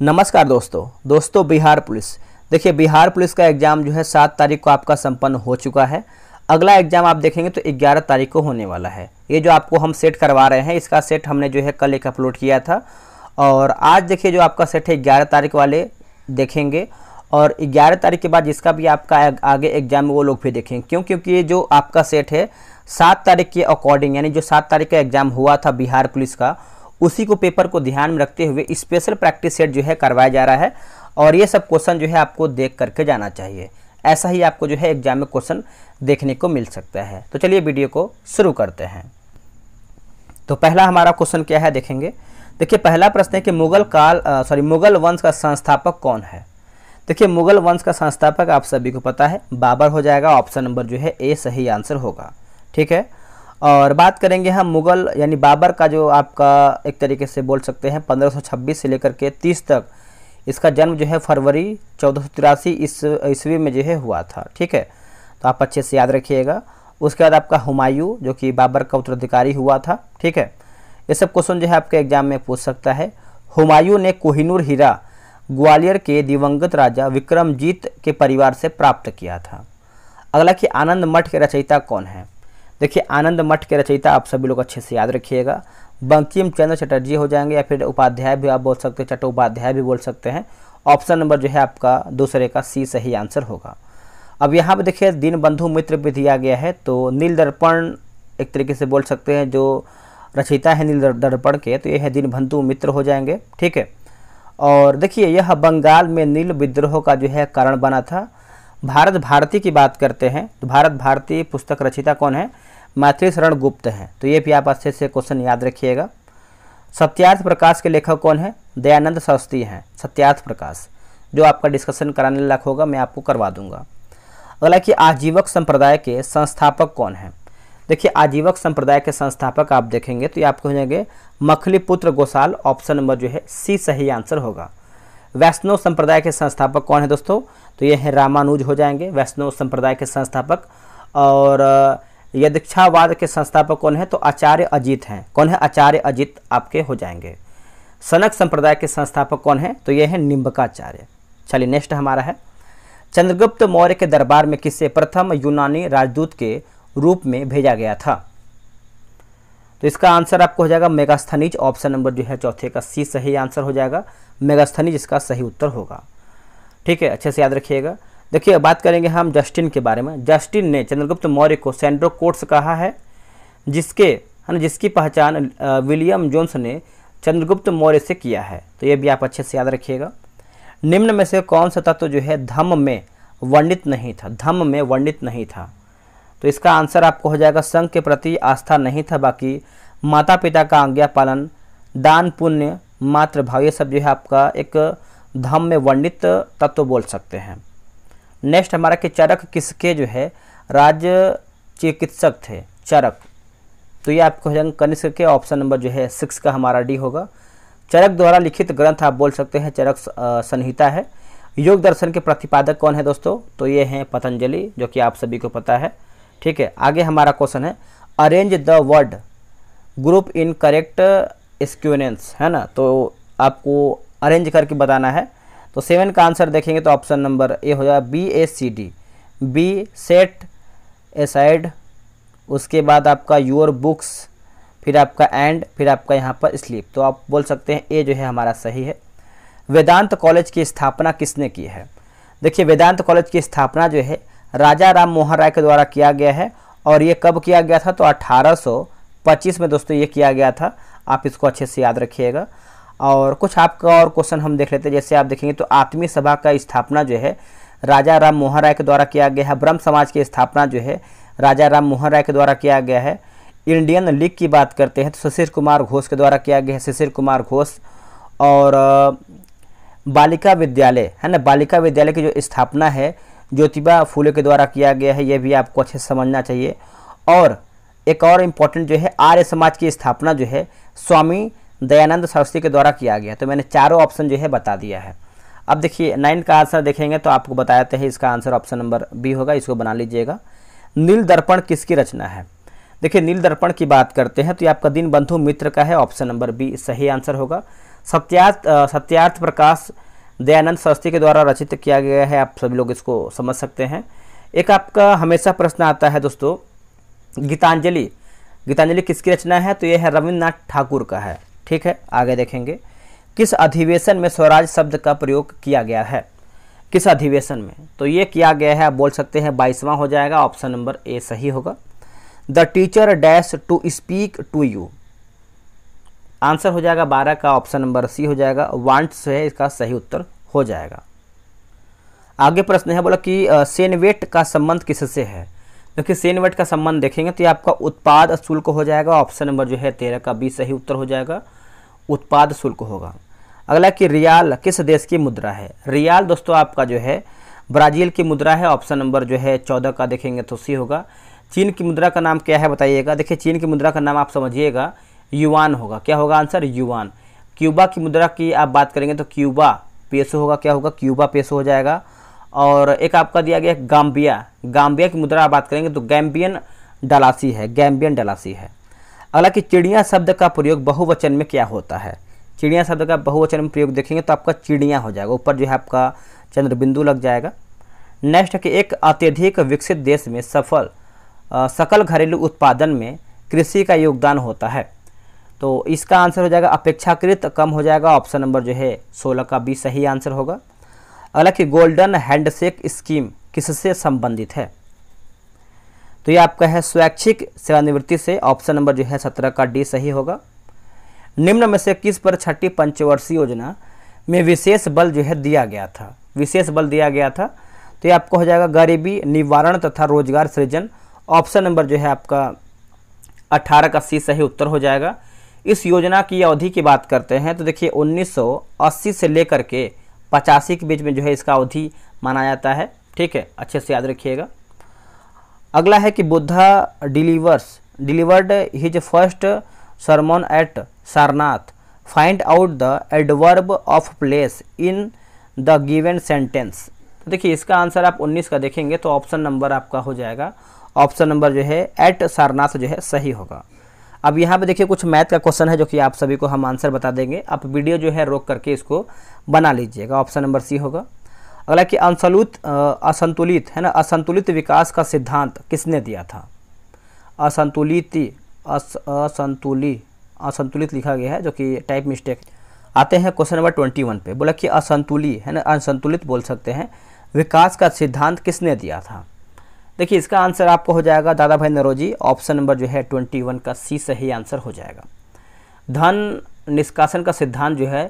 नमस्कार दोस्तों। दोस्तों, बिहार पुलिस। देखिए, बिहार पुलिस का एग्ज़ाम जो है, सात तारीख को आपका संपन्न हो चुका है। अगला एग्ज़ाम आप देखेंगे तो ग्यारह तारीख को होने वाला है। ये जो आपको हम सेट करवा रहे हैं, इसका सेट हमने जो है, कल एक अपलोड किया था। और आज देखिए, जो आपका सेट है, ग्यारह तारीख वाले देखेंगे। और ग्यारह तारीख के बाद जिसका भी आपका आगे एग्ज़ाम वो लोग भी देखेंगे। क्यों? क्योंकि ये जो आपका सेट है, सात तारीख के अकॉर्डिंग, यानी जो सात तारीख का एग्ज़ाम हुआ था बिहार पुलिस का उसी को पेपर को ध्यान में रखते हुए स्पेशल प्रैक्टिस सेट जो है करवाया जा रहा है और ये सब क्वेश्चन जो है आपको देख करके जाना चाहिए। ऐसा ही आपको जो है एग्ज़ाम में क्वेश्चन देखने को मिल सकता है। तो चलिए वीडियो को शुरू करते हैं। तो पहला हमारा क्वेश्चन क्या है देखेंगे। देखिए, पहला प्रश्न है कि मुगल काल सॉरी मुगल वंश का संस्थापक कौन है? देखिए, मुगल वंश का संस्थापक आप सभी को पता है, बाबर हो जाएगा ऑप्शन नंबर जो है ए सही आंसर होगा। ठीक है? और बात करेंगे हम मुग़ल, यानी बाबर का जो आपका एक तरीके से बोल सकते हैं 1526 से लेकर के 30 तक, इसका जन्म जो है फरवरी चौदह इस, ईस्वी में जो है हुआ था, ठीक है? तो आप अच्छे से याद रखिएगा। उसके बाद आपका हुमायूं, जो कि बाबर का उत्तराधिकारी हुआ था, ठीक है? ये सब क्वेश्चन जो है आपके एग्ज़ाम में पूछ सकता है। हुमायूं ने कोहिनूर हीरा, ग्वालियर के दिवंगत राजा विक्रमजीत के परिवार से प्राप्त किया था। अगला कि आनंद मठ के रचयिता कौन है? देखिए, आनंद मठ के रचयिता आप सभी लोग अच्छे से याद रखिएगा। बंकिम चंद्र चटर्जी हो जाएँगे या फिर उपाध्याय भी आप बोल सकते हैं, चट्टोपाध्याय भी बोल सकते हैं। ऑप्शन नंबर जो है आपका दूसरे का सी सही आंसर होगा। अब यहाँ पर देखिए दीन बंधु मित्र भी दिया गया है तो नील दर्पण एक तरीके से बोल सकते हैं, जो रचयिता है नील दर्पण के तो ये है दीन बंधु मित्र हो जाएँगे, ठीक है? और देखिए, यह बंगाल में नील विद्रोह का जो है कारण बना था। भारत भारती की बात करते हैं तो भारत भारती पुस्तक रचिता कौन है? मैथिली शरण गुप्त हैं। तो ये भी आप अच्छे से क्वेश्चन याद रखिएगा। सत्यार्थ प्रकाश के लेखक कौन है? दयानंद सरस्वती हैं, सत्यार्थ प्रकाश। जो आपका डिस्कशन कराने लायक होगा, मैं आपको करवा दूँगा। अगला कि आजीवक संप्रदाय के संस्थापक कौन है? देखिए, आजीवक संप्रदाय के संस्थापक आप देखेंगे तो ये आपको हो जाएँगे मखली पुत्र गोसाल ऑप्शन नंबर जो है सी सही आंसर होगा। वैष्णव संप्रदाय के संस्थापक कौन है दोस्तों? तो ये है रामानुज हो जाएँगे, वैष्णव संप्रदाय के संस्थापक। और यदीक्षावाद के संस्थापक कौन है तो आचार्य अजित हैं। कौन है? आचार्य अजित आपके हो जाएँगे। सनक संप्रदाय के संस्थापक कौन है तो ये है निम्बकाचार्य। चलिए नेक्स्ट हमारा है। चंद्रगुप्त मौर्य के दरबार में किसे प्रथम यूनानी राजदूत के रूप में भेजा गया था? तो इसका आंसर आपको हो जाएगा मेगास्थनीज। ऑप्शन नंबर जो है, चौथे का सी, सही आंसर हो जाएगा। मेगास्थनीज इसका सही उत्तर होगा। ठीक है, अच्छे से याद रखिएगा। देखिए बात करेंगे हम जस्टिन के बारे में। जस्टिन ने चंद्रगुप्त मौर्य को सेंड्रो कोर्ट्स कहा है, जिसके, है ना, जिसकी पहचान विलियम जोन्स ने चंद्रगुप्त मौर्य से किया है। तो ये भी आप अच्छे से याद रखिएगा। निम्न में से कौन सा तत्व तो जो है, धम्म में वर्णित नहीं था, धम्म में वर्णित नहीं था? तो इसका आंसर आपको हो जाएगा, संघ के प्रति आस्था नहीं था, बाकी माता पिता का आज्ञा पालन, दान, पुण्य, मातृभाव, ये सब जो है आपका एक धम्म में वर्णित तत्व बोल सकते हैं। नेक्स्ट हमारा कि चरक किसके जो है, राज्य चिकित्सक थे, चरक। तो ये आपको हो कनिष्क के ऑप्शन नंबर जो है सिक्स का हमारा डी होगा। चरक द्वारा लिखित ग्रंथ आप बोल सकते हैं, चरक संहिता है। योग दर्शन के प्रतिपादक कौन है दोस्तों? तो ये हैं पतंजलि, जो कि आप सभी को पता है। ठीक है, आगे हमारा क्वेश्चन है arrange the word group in correct sequence है ना? तो आपको अरेंज करके बताना है। तो सेवन का आंसर देखेंगे तो ऑप्शन नंबर ए हो जाएगा B, A, C, D. B, set aside उसके बाद आपका योर बुक्स, फिर आपका एंड, फिर आपका यहाँ पर स्लीप। तो आप बोल सकते हैं ए जो है हमारा सही है। वेदांत कॉलेज की स्थापना किसने की है? देखिए, वेदांत कॉलेज की स्थापना जो है राजा राम मोहन राय के द्वारा किया गया है और ये कब किया गया था? तो 1825 में दोस्तों ये किया गया था। आप इसको अच्छे से याद रखिएगा। और कुछ आपका और क्वेश्चन हम देख लेते हैं। जैसे आप देखेंगे तो आत्मीय सभा का स्थापना जो है, राजा राम मोहन राय के द्वारा किया गया है। ब्रह्म समाज की स्थापना जो है, राजा राम मोहन राय के द्वारा किया गया है। इंडियन लीग की बात करते हैं तो शिशिर कुमार घोष के द्वारा किया गया है। शिशिर कुमार घोष और बालिका विद्यालय, है ना? बालिका विद्यालय की जो स्थापना है, ज्योतिबा फूले के द्वारा किया गया है यह भी आपको अच्छे से समझना चाहिए। और एक और इंपॉर्टेंट जो है, आर्य समाज की स्थापना जो है, स्वामी दयानंद सरस्वती के द्वारा किया गया। तो मैंने चारों ऑप्शन जो है बता दिया है। अब देखिए नाइन का आंसर देखेंगे तो आपको बताते हैं इसका आंसर ऑप्शन नंबर बी होगा, इसको बना लीजिएगा। नील दर्पण किसकी रचना है? देखिए नील दर्पण की बात करते हैं तो ये आपका दिन बंधु मित्र का है ऑप्शन नंबर बी सही आंसर होगा। सत्यार्थ सत्यार्थ प्रकाश दयानंद सरस्वती के द्वारा रचित किया गया है, आप सभी लोग इसको समझ सकते हैं। एक आपका हमेशा प्रश्न आता है दोस्तों, गीतांजलि। गीतांजलि किसकी रचना है? तो यह है रविन्द्रनाथ ठाकुर का है। ठीक है, आगे देखेंगे। किस अधिवेशन में स्वराज शब्द का प्रयोग किया गया है? किस अधिवेशन में? तो ये किया गया है, आप बोल सकते हैं बाईसवां हो जाएगा, ऑप्शन नंबर ए सही होगा। The teacher dash to speak to you. Answer हो जाएगा बारह का, ऑप्शन नंबर सी हो जाएगा। वांट्स है, इसका सही उत्तर हो जाएगा। आगे प्रश्न है, बोला कि सेनवेट का संबंध किससे है? देखिए, सेनवेट का संबंध देखेंगे तो ये आपका उत्पाद शुल्क हो जाएगा, ऑप्शन नंबर जो है तेरह का, बी सही उत्तर हो जाएगा। उत्पाद शुल्क होगा। अगला कि रियाल किस देश की मुद्रा है? रियाल दोस्तों, आपका जो है, ब्राज़ील की मुद्रा है, ऑप्शन नंबर जो है, चौदह का देखेंगे तो सी होगा। चीन की मुद्रा का नाम क्या है, बताइएगा। देखिए, चीन की मुद्रा का नाम आप समझिएगा युवान होगा। क्या होगा आंसर? युवान क्यूबा की मुद्रा की आप बात करेंगे तो क्यूबा पेसो होगा। क्या होगा? क्यूबा पेसो हो जाएगा। और एक आपका दिया गया गाम्बिया। गाम्बिया की मुद्रा आप बात करेंगे तो गैम्बियन डलासी है, गैम्बियन डलासी है। अगला कि चिड़िया शब्द का प्रयोग बहुवचन में क्या होता है? चिड़िया शब्द का बहुवचन में प्रयोग देखेंगे तो आपका चिड़िया हो जाएगा। ऊपर जो है आपका चंद्र बिंदु लग जाएगा। नेक्स्ट कि एक अत्यधिक विकसित देश में सफल सकल घरेलू उत्पादन में कृषि का योगदान होता है। तो इसका आंसर हो जाएगा, अपेक्षाकृत कम हो जाएगा। ऑप्शन नंबर जो है, सोलह का बी सही आंसर होगा। अगला कि गोल्डन हैंडशेक स्कीम किससे संबंधित है? तो ये आपका है स्वैच्छिक सेवानिवृत्ति से ऑप्शन नंबर जो है सत्रह का डी सही होगा। निम्न में से किस पर छठी पंचवर्षीय योजना में विशेष बल जो है दिया गया था? विशेष बल दिया गया था। तो ये आपको हो जाएगा गरीबी, निवारण तथा रोज़गार सृजन। ऑप्शन नंबर जो है आपका 18 का सी सही उत्तर हो जाएगा। इस योजना की अवधि की बात करते हैं तो देखिए 1980 से लेकर के पचासी के बीच में जो है इसका अवधि माना जाता है। ठीक है, अच्छे से याद रखिएगा। अगला है कि Buddha delivers, delivered his first sermon at Sarnath. Find out the adverb of place in the given sentence तो देखिए, इसका आंसर आप 19 का देखेंगे तो ऑप्शन नंबर आपका हो जाएगा। ऑप्शन नंबर जो है एट सारनाथ जो है, सही होगा। अब यहाँ पे देखिए, कुछ मैथ का क्वेश्चन है जो कि आप सभी को हम आंसर बता देंगे। आप वीडियो जो है, रोक करके इसको बना लीजिएगा। ऑप्शन नंबर सी होगा। अगला कि असंतुलित असंतुलित, है ना, असंतुलित विकास का सिद्धांत किसने दिया था? असंतुलित असंतुलित असंतुलित लिखा गया है, जो कि टाइप मिस्टेक आते हैं क्वेश्चन नंबर ट्वेंटी वन पे। बोला कि असंतुलित है ना, असंतुलित बोल सकते हैं। विकास का सिद्धांत किसने दिया था? देखिए, इसका आंसर आपको हो जाएगा दादा भाई नरोजी। ऑप्शन नंबर जो है ट्वेंटी वन का सी सही आंसर हो जाएगा। धन निष्कासन का सिद्धांत जो है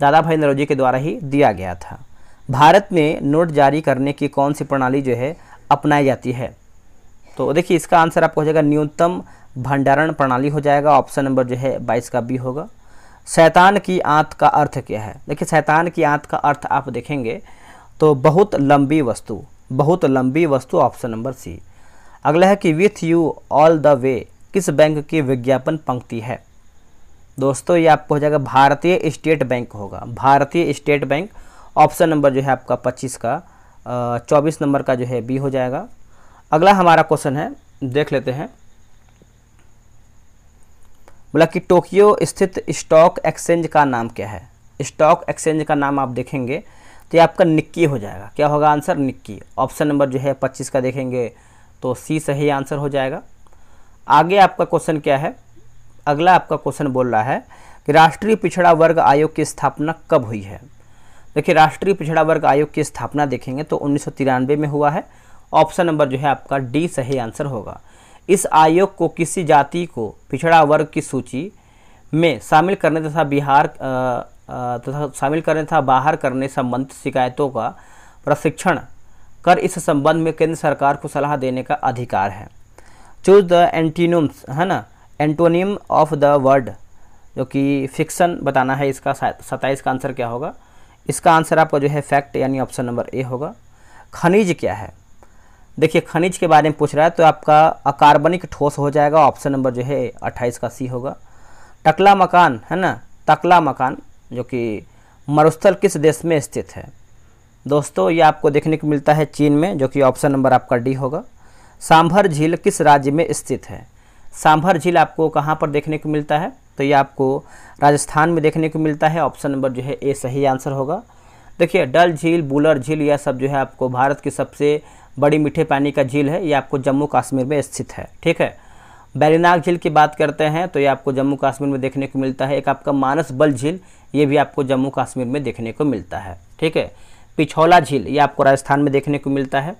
दादा भाई नरोजी के द्वारा ही दिया गया था। भारत में नोट जारी करने की कौन सी प्रणाली जो है अपनाई जाती है? तो देखिए, इसका आंसर आपको हो जाएगा न्यूनतम भंडारण प्रणाली हो जाएगा। ऑप्शन नंबर जो है बाईस का बी होगा। शैतान की आंत का अर्थ क्या है? देखिए, शैतान की आंत का अर्थ आप देखेंगे तो बहुत लंबी वस्तु, बहुत लंबी वस्तु, ऑप्शन नंबर सी। अगला है कि with you all the way किस बैंक की विज्ञापन पंक्ति है? दोस्तों, ये आपको हो जाएगा भारतीय स्टेट बैंक होगा। भारतीय स्टेट बैंक ऑप्शन नंबर जो है आपका 25 का चौबीस नंबर का जो है बी हो जाएगा। अगला हमारा क्वेश्चन है, देख लेते हैं। बोला कि टोक्यो स्थित स्टॉक एक्सचेंज का नाम क्या है? स्टॉक एक्सचेंज का नाम आप देखेंगे तो ये आपका निक्की हो जाएगा। क्या होगा आंसर? निक्की। ऑप्शन नंबर जो है पच्चीस का देखेंगे तो सी सही आंसर हो जाएगा। आगे आपका क्वेश्चन क्या है? अगला आपका क्वेश्चन बोल रहा है कि राष्ट्रीय पिछड़ा वर्ग आयोग की स्थापना कब हुई है? देखिए, राष्ट्रीय पिछड़ा वर्ग आयोग की स्थापना देखेंगे तो उन्नीस सौ तिरानवे में हुआ है। ऑप्शन नंबर जो है आपका डी, सही आंसर होगा। इस आयोग को किसी जाति को पिछड़ा वर्ग की सूची में शामिल करने तथा बिहार तथा शामिल करने तथा बाहर करने संबंधित शिकायतों का प्रशिक्षण कर इस संबंध में केंद्र सरकार को सलाह देने का अधिकार है। चूज़ द एंटीनम्स, है ना? एंटोनियम ऑफ़ द वर्ड, जो कि फिक्सन बताना है, इसका सत्ताईस का आंसर क्या होगा? इसका आंसर आपका जो है फैक्ट यानी ऑप्शन नंबर ए होगा। खनिज क्या है? देखिए, खनिज के बारे में पूछ रहा है तो आपका अकार्बनिक ठोस हो जाएगा, ऑप्शन नंबर जो है अट्ठाईस का सी होगा। टकला मकान, है ना? तकला मकान, जो कि मरुस्थल किस देश में स्थित है? दोस्तों, ये आपको देखने को मिलता है चीन में, जो कि ऑप्शन नंबर आपका डी होगा। सांभर झील किस राज्य में स्थित है? सांभर झील आपको कहाँ पर देखने को मिलता है? तो ये आपको राजस्थान में देखने को मिलता है। ऑप्शन नंबर जो है ए, सही आंसर होगा। देखिए, डल झील, बुलर झील, यह सब जो है आपको भारत की सबसे बड़ी मीठे पानी का झील है। ये आपको जम्मू कश्मीर में स्थित है। ठीक है? बैरीनाग झील की बात करते हैं तो ये आपको जम्मू कश्मीर में देखने को मिलता है। एक आपका मानस बल झील, ये भी आपको जम्मू कश्मीर में देखने को मिलता है। ठीक है? पिछौला झील, ये आपको राजस्थान में देखने को मिलता है।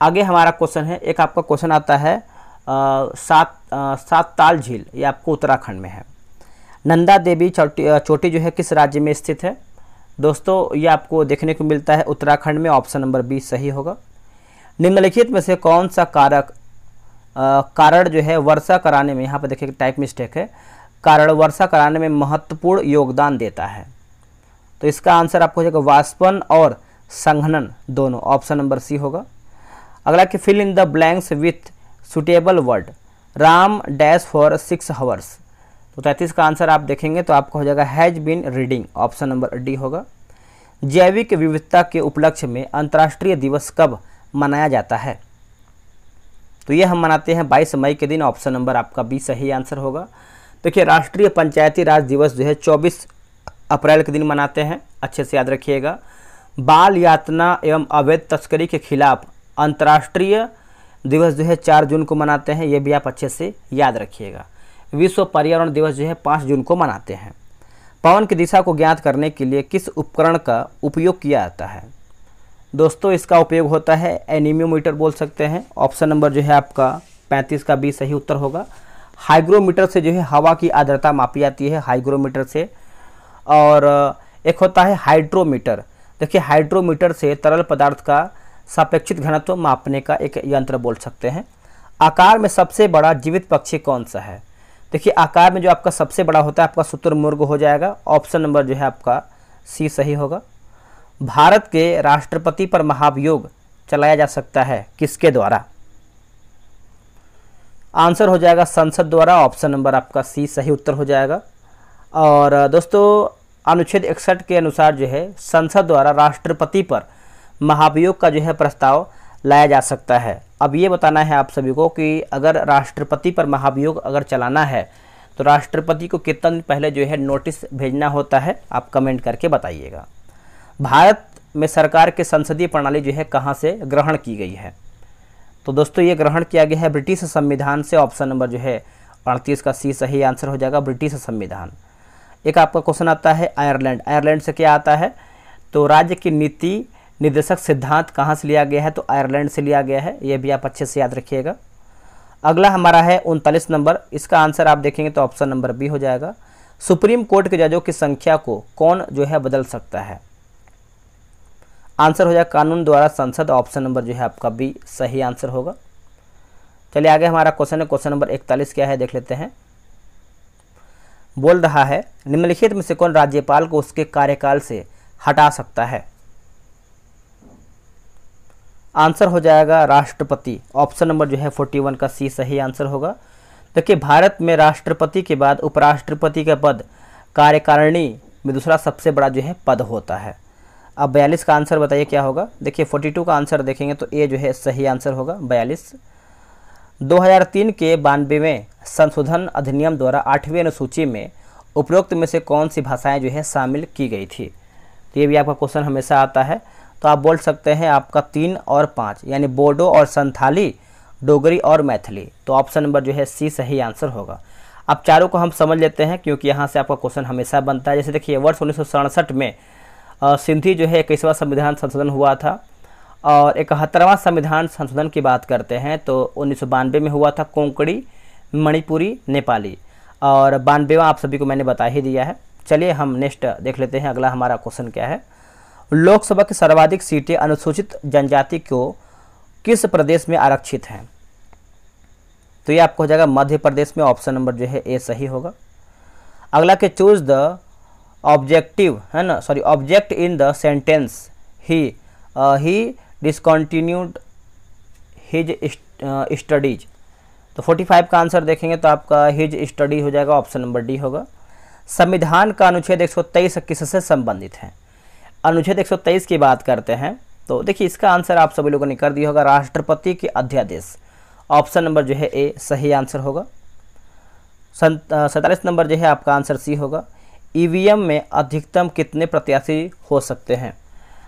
आगे हमारा क्वेश्चन है। एक आपका क्वेश्चन आता है सात सात ताल झील, ये आपको उत्तराखंड में है। नंदा देवी चोटी चोटी जो है किस राज्य में स्थित है? दोस्तों, ये आपको देखने को मिलता है उत्तराखंड में, ऑप्शन नंबर बी सही होगा। निम्नलिखित में से कौन सा कारक कारण जो है वर्षा कराने में, यहाँ पर देखिए, टाइप मिस्टेक है, कारण वर्षा कराने में महत्वपूर्ण योगदान देता है। तो इसका आंसर आपको हो जाएगा वाष्पन और संघनन, दोनों, ऑप्शन नंबर सी होगा। अगला कि fill in the blanks with suitable word Ram dash for six hours तो तैंतीस का आंसर आप देखेंगे तो आपको हो जाएगा has been reading option number D होगा। जैविक विविधता के उपलक्ष्य में अंतर्राष्ट्रीय दिवस कब मनाया जाता है? तो ये हम मनाते हैं 22 मई के दिन ऑप्शन नंबर आपका बी सही आंसर होगा। देखिए, राष्ट्रीय पंचायती राज दिवस जो है 24 अप्रैल के दिन मनाते हैं, अच्छे से याद रखिएगा। बाल यातना एवं अवैध तस्करी के खिलाफ अंतर्राष्ट्रीय दिवस जो है, चार जून को मनाते हैं, ये भी आप अच्छे से याद रखिएगा। विश्व पर्यावरण दिवस जो है पाँच जून को मनाते हैं। पवन की दिशा को ज्ञात करने के लिए किस उपकरण का उपयोग किया जाता है? दोस्तों, इसका उपयोग होता है एनीमियोमीटर बोल सकते हैं। ऑप्शन नंबर जो है आपका पैंतीस का बी सही उत्तर होगा। हाइग्रोमीटर से जो है हवा की आर्द्रता मापी जाती है हाइग्रोमीटर से। और एक होता है हाइड्रोमीटर। देखिए, हाइड्रोमीटर से तरल पदार्थ का सापेक्षित घनत्व मापने का एक यंत्र बोल सकते हैं। आकार में सबसे बड़ा जीवित पक्षी कौन सा है? देखिए, आकार में जो आपका सबसे बड़ा होता है, आपका शुतुरमुर्ग हो जाएगा। ऑप्शन नंबर जो है आपका सी सही होगा। भारत के राष्ट्रपति पर महाभियोग चलाया जा सकता है किसके द्वारा? आंसर हो जाएगा संसद द्वारा। ऑप्शन नंबर आपका सी सही उत्तर हो जाएगा। और दोस्तों, अनुच्छेद इकसठ के अनुसार जो है, संसद द्वारा राष्ट्रपति पर महाभियोग का जो है प्रस्ताव लाया जा सकता है। अब ये बताना है आप सभी को कि अगर राष्ट्रपति पर महाभियोग अगर चलाना है तो राष्ट्रपति को कितना दिन पहले जो है नोटिस भेजना होता है, आप कमेंट करके बताइएगा। भारत में सरकार के संसदीय प्रणाली जो है कहाँ से ग्रहण की गई है? तो दोस्तों, ये ग्रहण किया गया है ब्रिटिश संविधान से। ऑप्शन नंबर जो है अड़तीस का सी, सही आंसर हो जाएगा ब्रिटिश संविधान। एक आपका क्वेश्चन आता है आयरलैंड। आयरलैंड से क्या आता है? तो राज्य की नीति निर्देशक सिद्धांत कहाँ से लिया गया है? तो आयरलैंड से लिया गया है। ये भी आप अच्छे से याद रखिएगा। अगला हमारा है उनतालीस नंबर। इसका आंसर आप देखेंगे तो ऑप्शन नंबर बी हो जाएगा। सुप्रीम कोर्ट के जजों की संख्या को कौन जो है बदल सकता है? आंसर हो जाएगा कानून द्वारा संसद। ऑप्शन नंबर जो है आपका बी। सही आंसर होगा। चलिए आगे हमारा क्वेश्चन है। क्वेश्चन नंबर इकतालीस क्या है? देख लेते हैं। बोल रहा है, निम्नलिखित में से कौन राज्यपाल को उसके कार्यकाल से हटा सकता है? आंसर हो जाएगा राष्ट्रपति। ऑप्शन नंबर जो है फोर्टी वन का सी सही आंसर होगा। देखिए, भारत में राष्ट्रपति के बाद उपराष्ट्रपति का पद कार्यकारिणी में दूसरा सबसे बड़ा जो है पद होता है। अब बयालीस का आंसर बताइए क्या होगा? देखिए, फोर्टी टू का आंसर देखेंगे तो ए जो है सही आंसर होगा, बयालीस। 2003 के बानवेवें संशोधन अधिनियम द्वारा आठवीं अनुसूची में उपरोक्त में से कौन सी भाषाएँ जो है शामिल की गई थी? तो ये भी आपका क्वेश्चन हमेशा आता है। तो आप बोल सकते हैं आपका तीन और पाँच, यानी बोडो और संथाली, डोगरी और मैथिली। तो ऑप्शन नंबर जो है सी सही आंसर होगा। अब चारों को हम समझ लेते हैं, क्योंकि यहाँ से आपका क्वेश्चन हमेशा बनता है। जैसे देखिए, वर्ष उन्नीस सौ सड़सठ में सिंधी जो है इक्कीसवां संविधान संशोधन हुआ था और इकहत्तरवां संविधान संशोधन की बात करते हैं तो उन्नीस सौ बानवे में हुआ था कोंकणी, मणिपुरी, नेपाली। और बानवेवा आप सभी को मैंने बता ही दिया है। चलिए हम नेक्स्ट देख लेते हैं, अगला हमारा क्वेश्चन क्या है। लोकसभा की सर्वाधिक सीटें अनुसूचित जनजाति को किस प्रदेश में आरक्षित हैं? तो ये आपको हो जाएगा मध्य प्रदेश में ऑप्शन नंबर जो है ए सही होगा। अगला के चूज़ द ऑब्जेक्टिव है ना? Sorry object in the sentence he he discontinued his studies तो 45 का आंसर देखेंगे तो आपका हिज स्टडी हो जाएगा ऑप्शन नंबर डी होगा। संविधान का अनुच्छेद 123 किससे संबंधित है? अनुच्छेद 123 की बात करते हैं तो देखिए इसका आंसर आप सभी लोगों ने कर दिया होगा राष्ट्रपति के अध्यादेश। ऑप्शन नंबर जो है ए, सही आंसर होगा। सैंतालीस नंबर जो है आपका आंसर सी होगा। ईवीएम में अधिकतम कितने प्रत्याशी हो सकते हैं?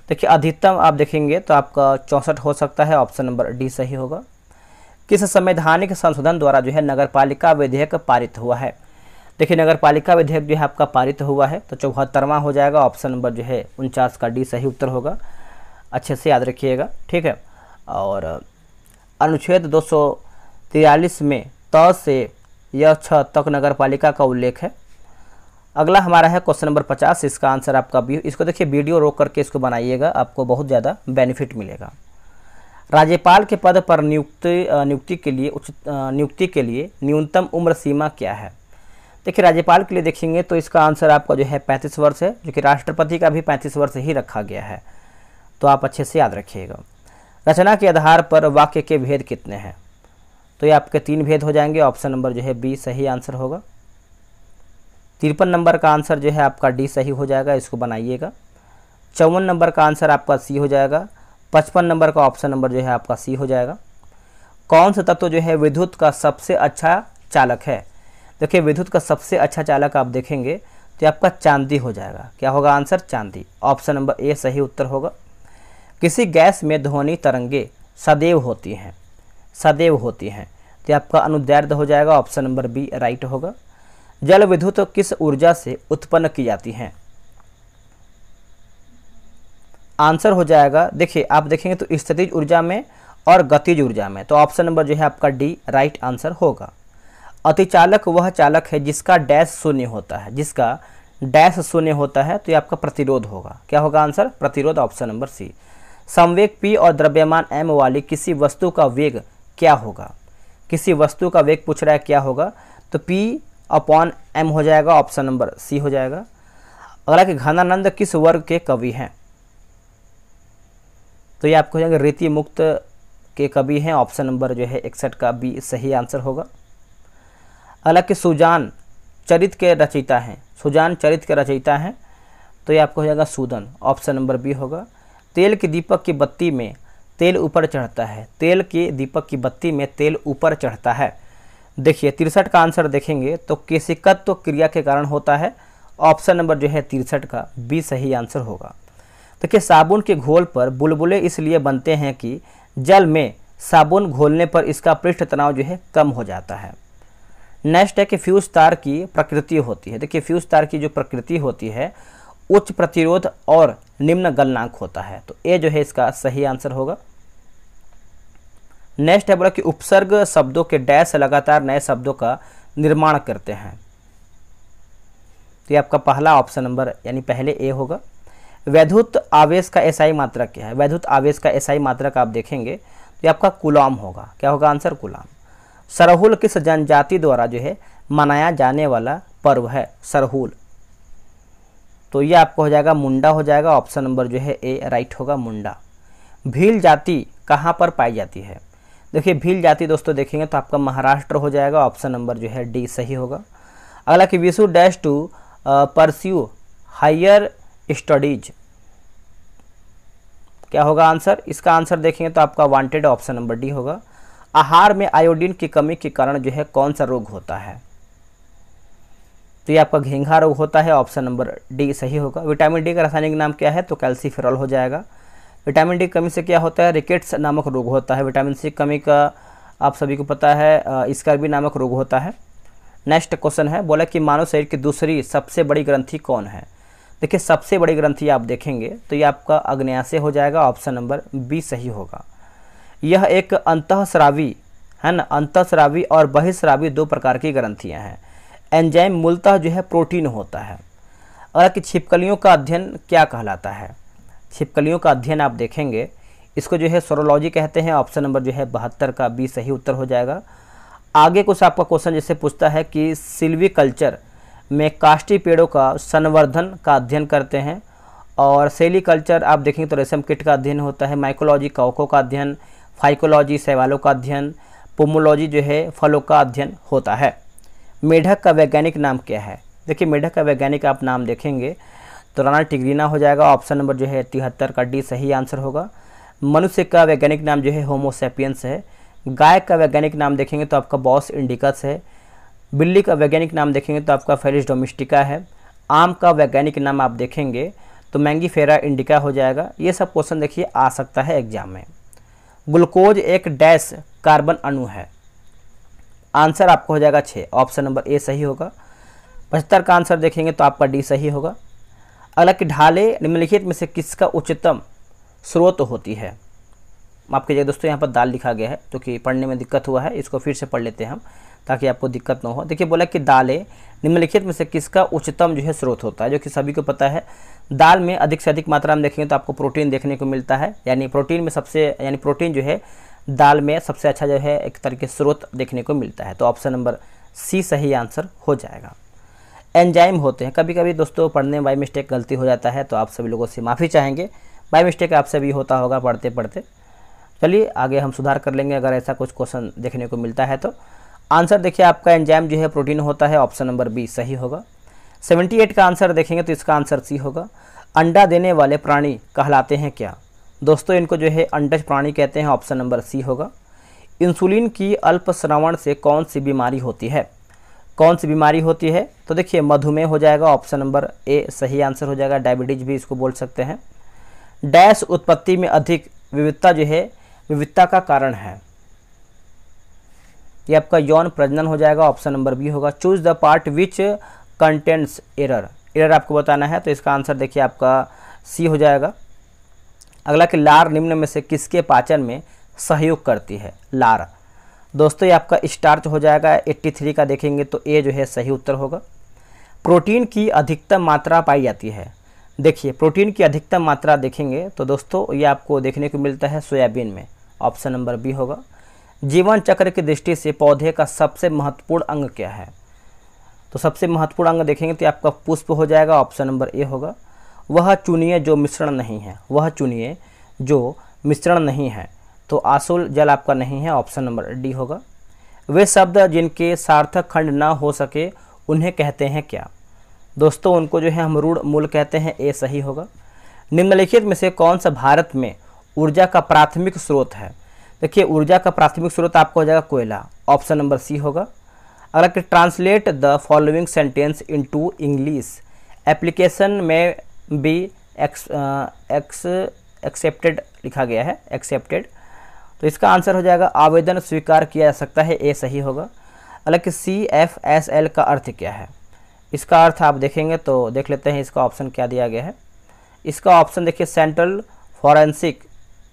देखिए अधिकतम आप देखेंगे तो आपका चौंसठ हो सकता है, ऑप्शन नंबर डी सही होगा। किस संवैधानिक संशोधन द्वारा जो है नगरपालिका विधेयक पारित हुआ है? देखिए नगर पालिका विधेयक जो है आपका पारित हुआ है तो चौहत्तरवा हो जाएगा, ऑप्शन नंबर जो है उनचास का डी सही उत्तर होगा। अच्छे से याद रखिएगा, ठीक है? और, अनुच्छेद दो में त से यह छ तक नगर पालिका का उल्लेख है। अगला हमारा है क्वेश्चन नंबर पचास, इसका आंसर आपका भी इसको देखिए, वीडियो रोक करके इसको बनाइएगा, आपको बहुत ज़्यादा बेनिफिट मिलेगा। राज्यपाल के पद पर नियुक्ति नियुक्ति के लिए उचित नियुक्ति के लिए न्यूनतम उम्र सीमा क्या है? देखिए, राज्यपाल के लिए देखेंगे तो इसका आंसर आपका जो है पैंतीस वर्ष है, जो कि राष्ट्रपति का भी पैंतीस वर्ष ही रखा गया है। तो आप अच्छे से याद रखिएगा। रचना के आधार पर वाक्य के भेद कितने हैं? तो ये आपके तीन भेद हो जाएँगे, ऑप्शन नंबर जो है बी सही आंसर होगा। तिरपन नंबर का आंसर जो है आपका डी सही हो जाएगा, इसको बनाइएगा। चौवन नंबर का आंसर आपका सी हो जाएगा। पचपन नंबर का ऑप्शन नंबर जो है आपका सी हो जाएगा। कौन सा तत्व जो है विद्युत का सबसे अच्छा चालक है? देखिए, विद्युत का सबसे अच्छा चालक आप देखेंगे तो आपका चांदी हो जाएगा। क्या होगा आंसर? चांदी। ऑप्शन नंबर ए, सही उत्तर होगा। किसी गैस में ध्वनि तरंगे सदैव होती हैं, सदैव होती हैं तो आपका अनुदैर्ध हो जाएगा। ऑप्शन नंबर बी, राइट होगा। जल विद्युत किस ऊर्जा से उत्पन्न की जाती हैं? आंसर हो जाएगा। देखिए, आप देखेंगे तो स्थितिज ऊर्जा में और गतिज ऊर्जा में। तो ऑप्शन नंबर जो है आपका डी, राइट आंसर होगा। अतिचालक वह चालक है जिसका डैश शून्य होता है। जिसका डैश शून्य होता है तो ये आपका प्रतिरोध होगा। क्या होगा आंसर? प्रतिरोध ऑप्शन नंबर सी। संवेग पी और द्रव्यमान एम वाली किसी वस्तु का वेग क्या होगा? किसी वस्तु का वेग पूछ रहा है, क्या होगा? तो पी अपॉन एम हो जाएगा, ऑप्शन नंबर सी हो जाएगा। अगला कि घनानंद किस वर्ग के कवि हैं? तो ये आपको रीति मुक्त के कवि हैं, ऑप्शन नंबर जो है इकसठ का बी सही आंसर होगा। हालाँकि सुजान चरित के रचयिता हैं। सुजान चरित के रचयिता हैं तो ये आपको हो जाएगा सूदन। ऑप्शन नंबर बी होगा। तेल के दीपक की बत्ती में तेल ऊपर चढ़ता है। तेल के दीपक की बत्ती में तेल ऊपर चढ़ता है। देखिए, तिरसठ का आंसर देखेंगे तो केसिकत्व तो क्रिया के कारण होता है। ऑप्शन नंबर जो है तिरसठ का, बी सही आंसर होगा। देखिए तो साबुन के घोल पर बुलबुले इसलिए बनते हैं कि जल में साबुन घोलने पर इसका पृष्ठ तनाव जो है कम हो जाता है। नेक्स्ट है कि फ्यूज तार की प्रकृति होती है। देखिए, फ्यूज तार की जो प्रकृति होती है, उच्च प्रतिरोध और निम्न गलनांक होता है। तो ए जो है, इसका सही आंसर होगा। नेक्स्ट है, बोला कि उपसर्ग शब्दों के डैश लगातार नए शब्दों का निर्माण करते हैं। तो ये आपका पहला ऑप्शन नंबर, यानी पहले ए होगा। वैद्युत आवेश का एसआई मात्रा क्या है? वैद्युत आवेश का एसआई मात्रा का आप देखेंगे तो ये आपका कुलाम होगा। क्या होगा आंसर? कुलाम। सरहुल किस जनजाति द्वारा जो है मनाया जाने वाला पर्व है? सरहुल। तो ये आपको हो जाएगा मुंडा हो जाएगा, ऑप्शन नंबर जो है ए, राइट होगा मुंडा। भील जाति कहाँ पर पाई जाती है? देखिए, भील जाति दोस्तों देखेंगे तो आपका महाराष्ट्र हो जाएगा, ऑप्शन नंबर जो है डी, सही होगा। अगला कि Vishu dash to pursue, higher studies. क्या होगा आंसर? इसका आंसर देखेंगे तो आपका वांटेड ऑप्शन नंबर डी होगा। आहार में आयोडीन की कमी के कारण जो है कौन सा रोग होता है? तो ये आपका घेंघा रोग होता है, ऑप्शन नंबर डी सही होगा। विटामिन डी का रासायनिक नाम क्या है? तो कैल्सीफेरॉल हो जाएगा। विटामिन डी कमी से क्या होता है? रिकेट्स नामक रोग होता है। विटामिन सी कमी का आप सभी को पता है इसका भी नामक रोग होता है। नेक्स्ट क्वेश्चन है, बोला कि मानव शरीर की दूसरी सबसे बड़ी ग्रंथि कौन है? देखिए, सबसे बड़ी ग्रंथि आप देखेंगे तो ये आपका अग्न्याशय हो जाएगा, ऑप्शन नंबर बी सही होगा। यह एक अंतःस्रावी, है ना? अंतःस्रावी और बहिस्रावी दो प्रकार की ग्रंथियाँ हैं। एंजाइम मूलतः जो है प्रोटीन होता है। और कि छिपकलियों का अध्ययन क्या कहलाता है? छिपकलियों का अध्ययन आप देखेंगे, इसको जो है सोरोलॉजी कहते हैं ऑप्शन नंबर जो है बहत्तर का बी सही उत्तर हो जाएगा। आगे कुछ आपका क्वेश्चन जैसे पूछता है कि सिल्वी कल्चर में काष्टी पेड़ों का संवर्धन का अध्ययन करते हैं। और सेली कल्चर आप देखेंगे तो रेशम किट का अध्ययन होता है माइकोलॉजी कौकों का अध्ययन फाइकोलॉजी सवालों का अध्ययन पोमोलॉजी जो है, फलों का अध्ययन होता है। मेढक का वैज्ञानिक नाम क्या है? देखिए, मेढक का वैज्ञानिक आप नाम देखेंगे तो राना टिग्रीना हो जाएगा ऑप्शन नंबर जो है तिहत्तर का डी सही आंसर होगा। मनुष्य का वैज्ञानिक नाम जो है होमोसेपियंस है। गाय का वैज्ञानिक नाम देखेंगे तो आपका बॉस इंडिकस है। बिल्ली का वैज्ञानिक नाम देखेंगे तो आपका फेलिस डोमेस्टिका है। आम का वैज्ञानिक नाम आप देखेंगे तो मैंगी फेरा इंडिका हो जाएगा। ये सब क्वेश्चन देखिए आ सकता है एग्ज़ाम में। ग्लूकोज एक डैश कार्बन अणु है। आंसर आपको हो जाएगा छः ऑप्शन नंबर ए सही होगा। पचहत्तर का आंसर देखेंगे तो आपका डी सही होगा। अगला कि ढाले निम्नलिखित में से किसका उच्चतम स्रोत होती है? माफ़ कीजिए दोस्तों यहाँ पर दाल लिखा गया है क्योंकि तो पढ़ने में दिक्कत हुआ है। इसको फिर से पढ़ लेते हैं हम, ताकि आपको दिक्कत ना हो। देखिए, बोला कि दालें निम्नलिखित में से किसका उच्चतम जो है स्रोत होता है, जो कि सभी को पता है। दाल में अधिक से अधिक मात्रा में देखेंगे तो आपको प्रोटीन देखने को मिलता है। यानी प्रोटीन में सबसे, यानी प्रोटीन जो है, दाल में सबसे अच्छा जो है, एक तरह के स्रोत देखने को मिलता है। तो ऑप्शन नंबर सी सही आंसर हो जाएगा। एंजाइम होते हैं। कभी कभी दोस्तों पढ़ने में बाई मिस्टेक गलती हो जाता है तो आप सभी लोगों से माफ़ी चाहेंगे। बाई मिस्टेक आपसे भी होता होगा पढ़ते पढ़ते चलिए आगे हम सुधार कर लेंगे, अगर ऐसा कुछ क्वेश्चन देखने को मिलता है तो। आंसर देखिए, आपका एंजाइम जो है प्रोटीन होता है, ऑप्शन नंबर बी सही होगा। 78 का आंसर देखेंगे तो इसका आंसर सी होगा। अंडा देने वाले प्राणी कहलाते हैं क्या? दोस्तों, इनको जो है अंडज प्राणी कहते हैं, ऑप्शन नंबर सी होगा। इंसुलिन की अल्प श्रवण से कौन सी बीमारी होती है? कौन सी बीमारी होती है? तो देखिए, मधुमेह हो जाएगा, ऑप्शन नंबर ए सही आंसर हो जाएगा, डायबिटीज़ भी इसको बोल सकते हैं। डैश उत्पत्ति में अधिक विविधता जो है, विविधता का कारण है। ये आपका यौन प्रजनन हो जाएगा ऑप्शन नंबर बी होगा। Choose the part which contents error error आपको बताना है तो इसका आंसर देखिए आपका सी हो जाएगा। अगला कि लार निम्न में से किसके पाचन में सहयोग करती है? लार। दोस्तों, ये आपका स्टार्च हो जाएगा 83 का देखेंगे तो ए जो है सही उत्तर होगा। प्रोटीन की अधिकतम मात्रा पाई जाती है। देखिए प्रोटीन की अधिकतम मात्रा देखेंगे तो दोस्तों, ये आपको देखने को मिलता है सोयाबीन में। ऑप्शन नंबर बी होगा। जीवन चक्र की दृष्टि से पौधे का सबसे महत्वपूर्ण अंग क्या है? तो सबसे महत्वपूर्ण अंग देखेंगे तो आपका पुष्प हो जाएगा, ऑप्शन नंबर ए होगा। वह चुनिए जो मिश्रण नहीं है, वह चुनिए जो मिश्रण नहीं है। तो आसुल जल आपका नहीं है, ऑप्शन नंबर डी होगा। वे शब्द जिनके सार्थक खंड ना हो सके, उन्हें कहते हैं क्या? दोस्तों, उनको जो है हम रूढ़ मूल कहते हैं, ए सही होगा। निम्नलिखित में से कौन सा भारत में ऊर्जा का प्राथमिक स्रोत है? देखिए, ऊर्जा का प्राथमिक स्रोत आपको हो जाएगा कोयला। ऑप्शन नंबर सी होगा। अगर कि translate the following sentence into English. Application में बी एक्स एक्स, एक्सेप्टेड लिखा गया है, एक्सेप्टेड। तो इसका आंसर हो जाएगा, आवेदन स्वीकार किया जा सकता है, ए सही होगा। हालाँकि सी, एफ़, एस, एल का अर्थ क्या है? इसका अर्थ आप देखेंगे तो देख लेते हैं, इसका ऑप्शन क्या दिया गया है। इसका ऑप्शन देखिए, सेंट्रल फॉरेंसिक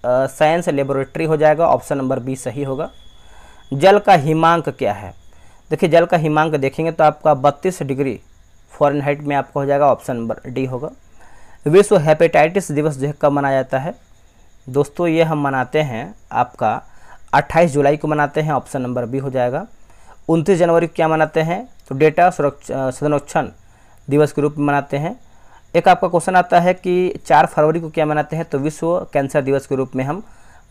साइंस लेबोरेटरी हो जाएगा ऑप्शन नंबर बी सही होगा। जल का हिमांक क्या है? देखिए, जल का हिमांक देखेंगे तो आपका बत्तीस डिग्री फॉरन में आपका हो जाएगा ऑप्शन नंबर डी होगा। विश्व हेपेटाइटिस दिवस जो है, कब मनाया जाता है? दोस्तों, ये हम मनाते हैं आपका 28 जुलाई को मनाते हैं ऑप्शन नंबर बी हो जाएगा। 29 जनवरी को क्या मनाते हैं? तो डेटा सुरक्षा संरक्षण दिवस के रूप में मनाते हैं। एक आपका क्वेश्चन आता है कि चार फरवरी को क्या मनाते हैं? तो विश्व कैंसर दिवस के रूप में हम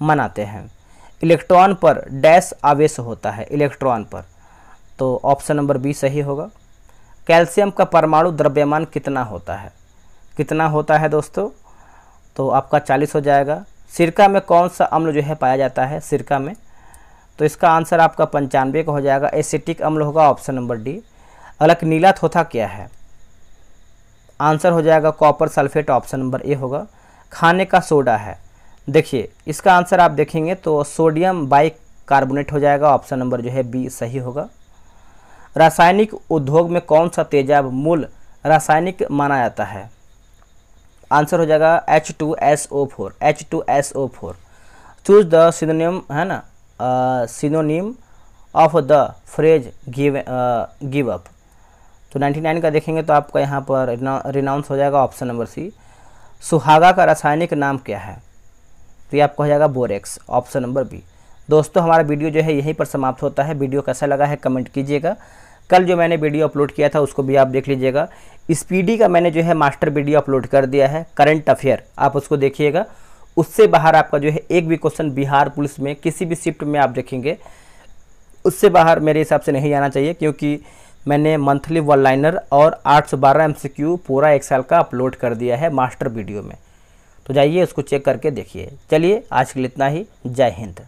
मनाते हैं। इलेक्ट्रॉन पर डैश आवेश होता है, इलेक्ट्रॉन पर। तो ऑप्शन नंबर बी सही होगा। कैल्शियम का परमाणु द्रव्यमान कितना होता है? कितना होता है दोस्तों? तो आपका 40 हो जाएगा। सिरका में कौन सा अम्ल जो है पाया जाता है? सिरका में। तो इसका आंसर आपका पंचानवे का हो जाएगा। एसिटिक अम्ल होगा ऑप्शन नंबर डी अलग नीला थोथा क्या है? आंसर हो जाएगा copper sulphate option number A होगा। खाने का सोडा है। देखिए, इसका आंसर आप देखेंगे तो सोडियम बाइक कार्बोनेट हो जाएगा, ऑप्शन नंबर जो है बी सही होगा। रासायनिक उद्योग में कौन सा तेजाब मूल रासायनिक माना जाता है? आंसर हो जाएगा H two S O four H two S O four choose the synonym है ना? Synonym of the phrase give give up तो 99 का देखेंगे तो आपका यहाँ पर रिनाउंस हो जाएगा ऑप्शन नंबर सी सुहागा का रासायनिक नाम क्या है? तो ये आपका हो जाएगा बोरेक्स ऑप्शन नंबर बी दोस्तों, हमारा वीडियो जो है यहीं पर समाप्त होता है। वीडियो कैसा लगा है कमेंट कीजिएगा। कल जो मैंने वीडियो अपलोड किया था, उसको भी आप देख लीजिएगा। स्पीडी का मैंने जो है मास्टर वीडियो अपलोड कर दिया है करंट अफेयर आप उसको देखिएगा। उससे बाहर आपका जो है एक भी क्वेश्चन बिहार पुलिस में, किसी भी शिफ्ट में आप देखेंगे। उससे बाहर मेरे हिसाब से नहीं आना चाहिए, क्योंकि मैंने मंथली वन लाइनर और आठ सौ बारह एम पूरा एक साल का अपलोड कर दिया है मास्टर वीडियो में। तो जाइए उसको चेक करके देखिए। चलिए, आज के लिए इतना ही। जय हिंद।